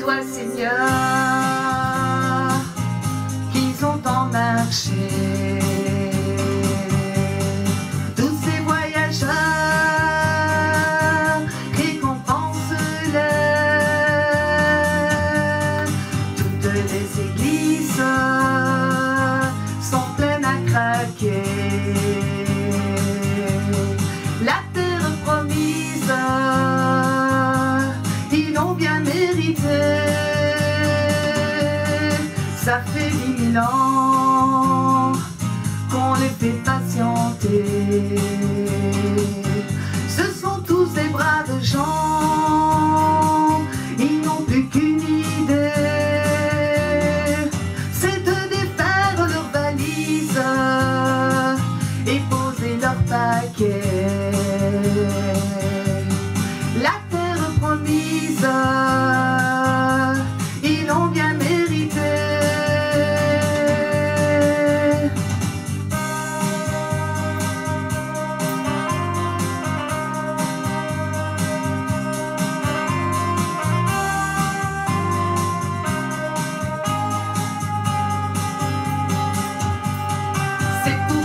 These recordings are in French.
toi, Seigneur, qu'ils ont en Ça fait mille ans qu'on les fait patienter. Ce sont tous des braves gens, ils n'ont plus qu'une idée, c'est de défaire leurs valises et poser leur paquet.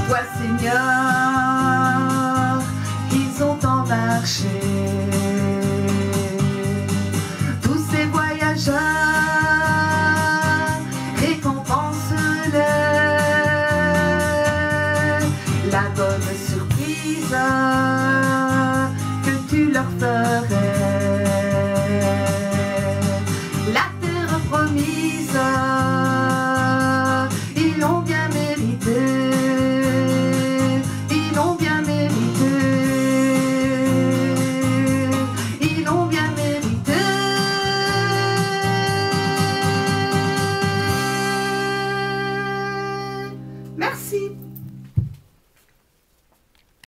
Toi, Seigneur, qu'ils ont en marché. Tous ces voyageurs, récompense-les. La bonne surprise que tu leur ferais. Merci.